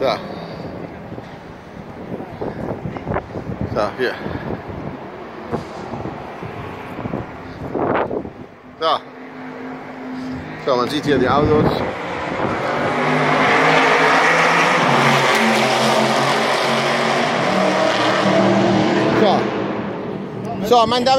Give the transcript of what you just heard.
So. So, hier. So. So, man sieht hier die Autos. So. So, meine Damen